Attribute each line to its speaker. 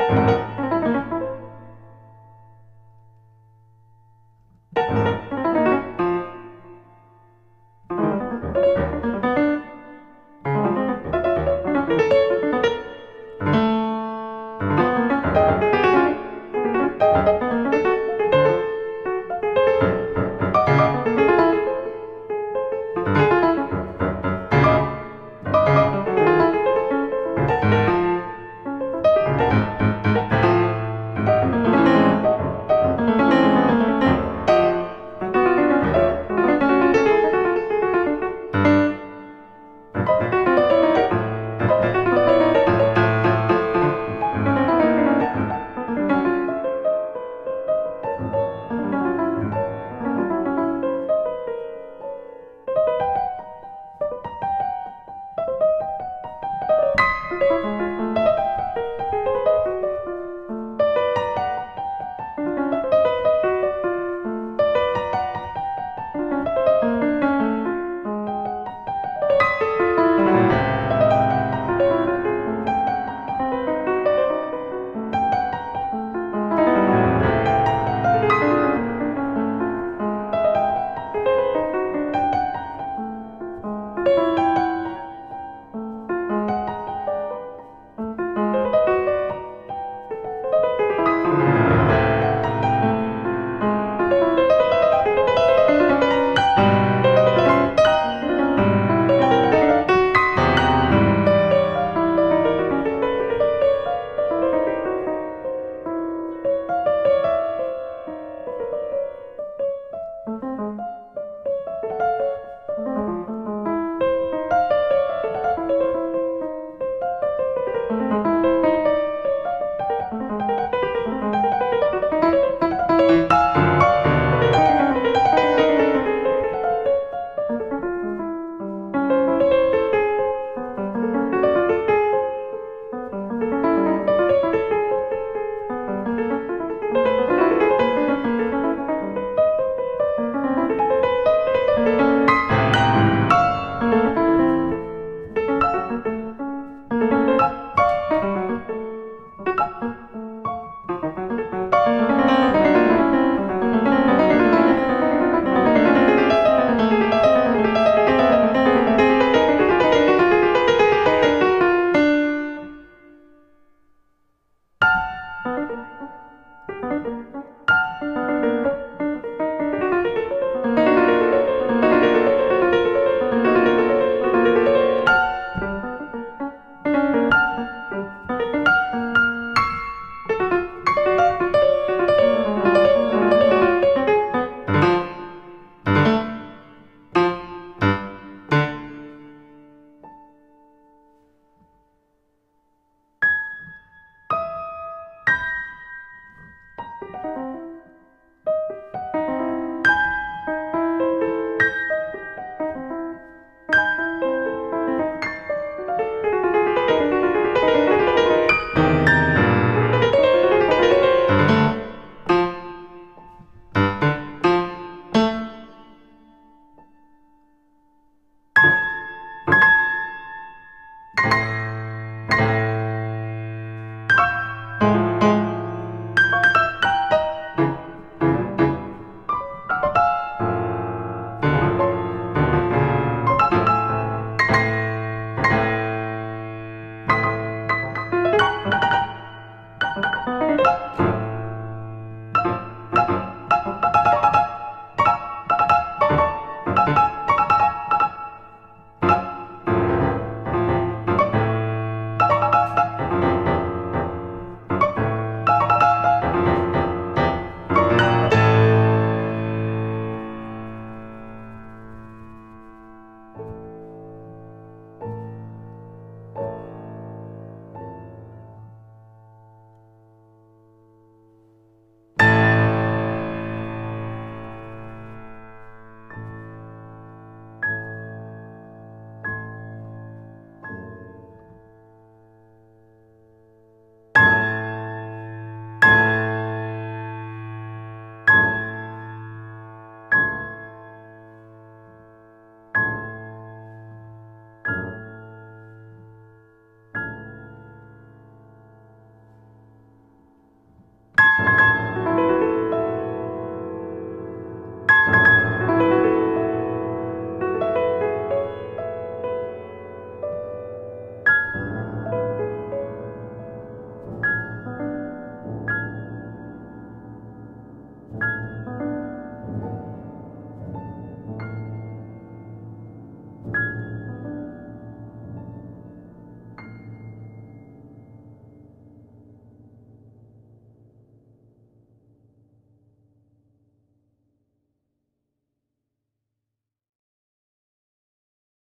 Speaker 1: you Thank you.